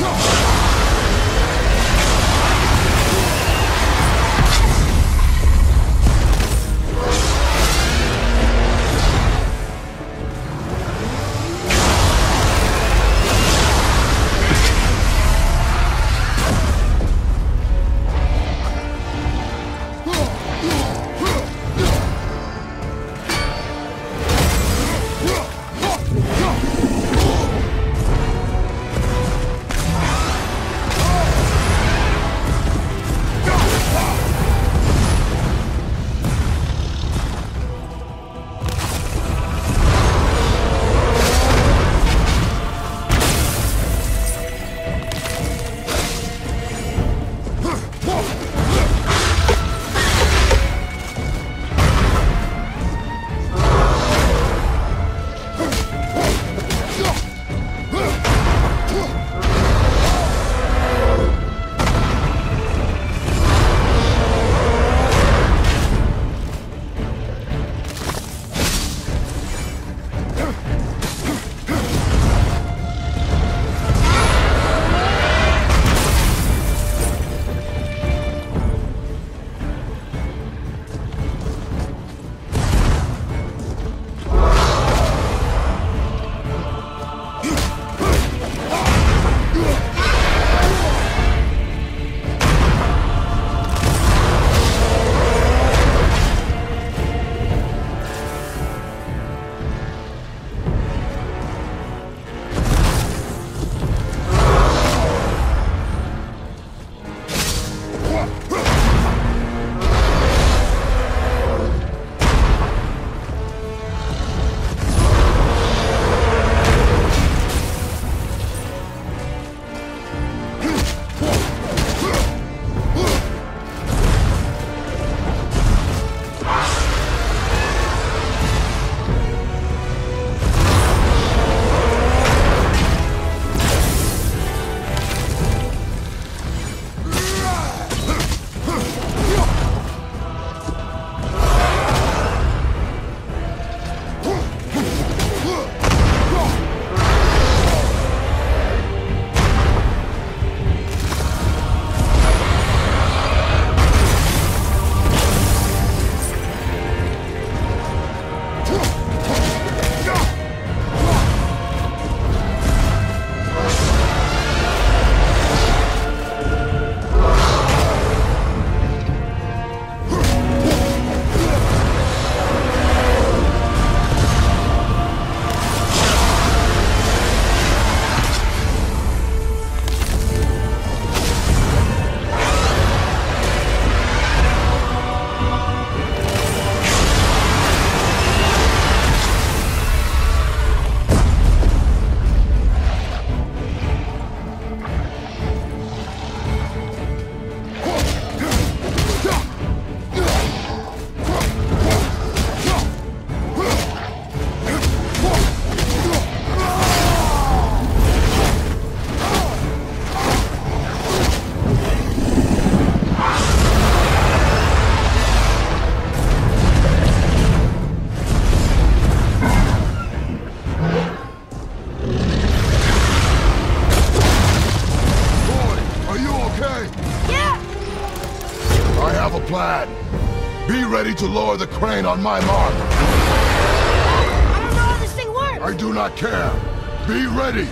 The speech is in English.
Go! have a plan. Be ready to lower the crane on my mark. I don't know how this thing works. I do not care. Be ready.